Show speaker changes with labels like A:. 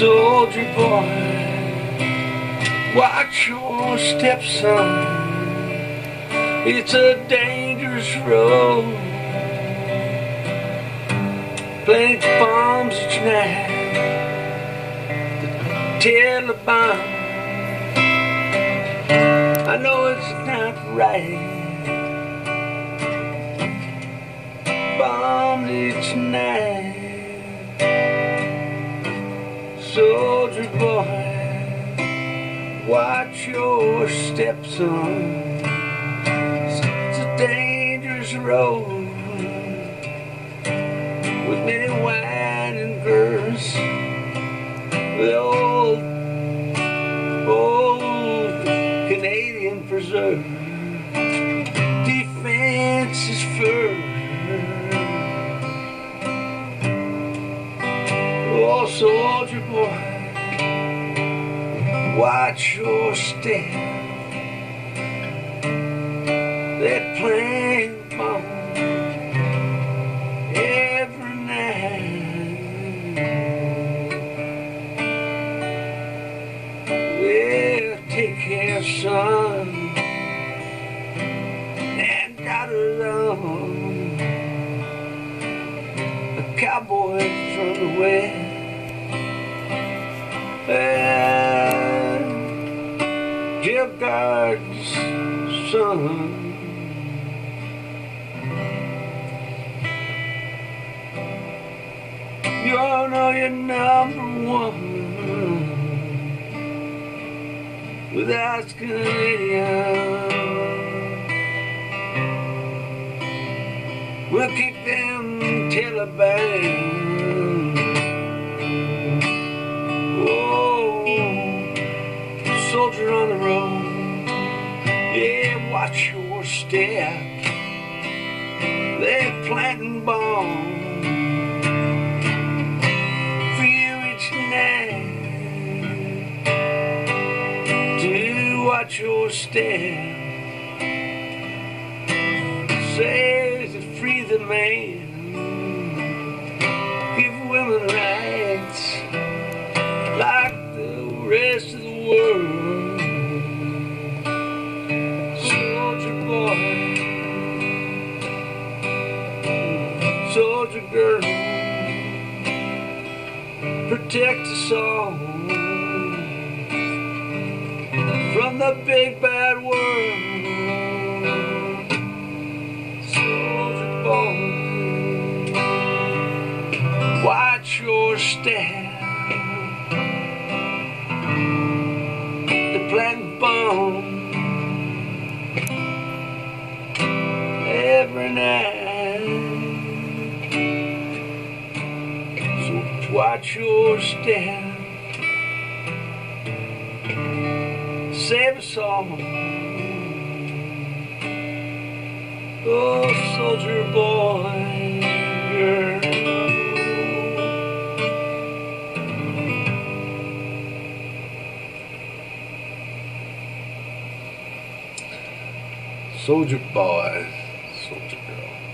A: Soldier boy, watch your step, son. It's a dangerous road. Plenty bombs at your night. The Taliban. I know it's not right. Bombed each night. Boy, watch your steps on. It's a dangerous road with many winding curves. The old, old Canadian preserve. Defense is first. Oh, soldier boy, watch your step. That plane bomb every night. Well, take care, son, and daughters on. A cowboy from the west. Guards, son. You all know you're number one with asking Canadian. We'll kick them Taliban. Oh, soldier on the road. Watch your step. They're planting bombs for you each night. Do watch your step. Says to free the man. Protect us all from the big bad world. Soldier boy, watch your step. Watch your step. Save us all. Oh, soldier boy. Soldier boy, soldier girl.